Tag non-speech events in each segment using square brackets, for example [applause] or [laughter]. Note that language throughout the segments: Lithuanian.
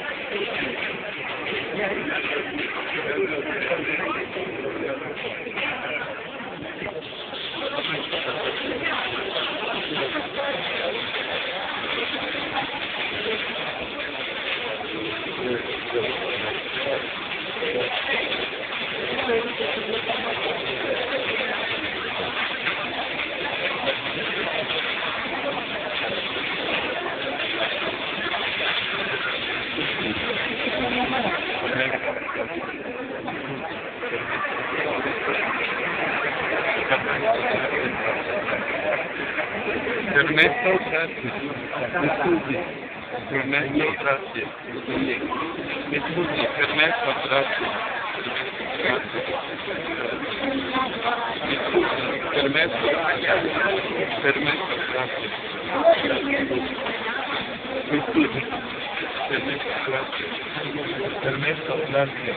Thank you. Ernesto Gracias. Ernesto Gracias. Ernesto Gracias. Ernesto Gracias. Ernesto Gracias. Ernesto Gracias.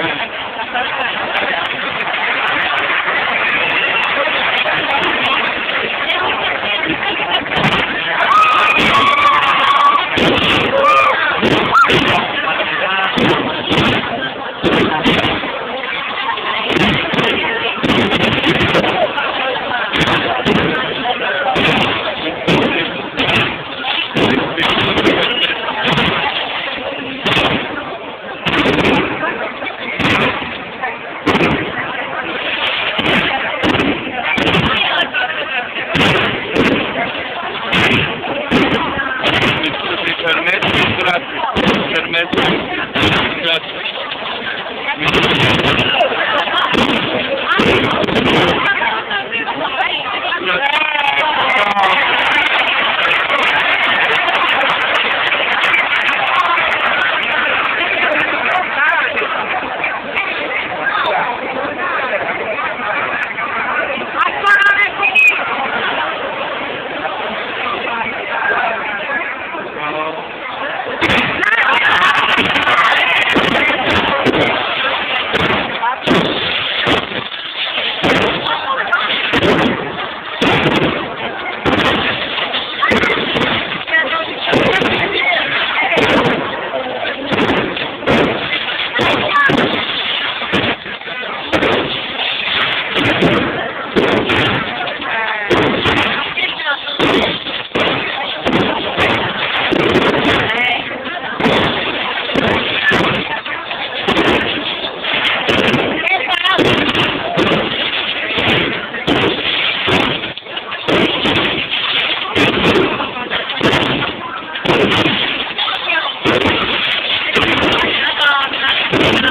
Thank you. Yeah. [laughs]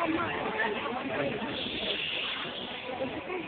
Thank you.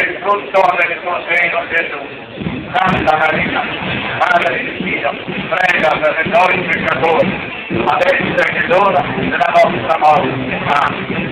Benedetto il frutto del tuo seno Gesù. Santa Maria, Madre di Dio, prega per noi peccatori, adesso è l'ora della nostra morte. Amen.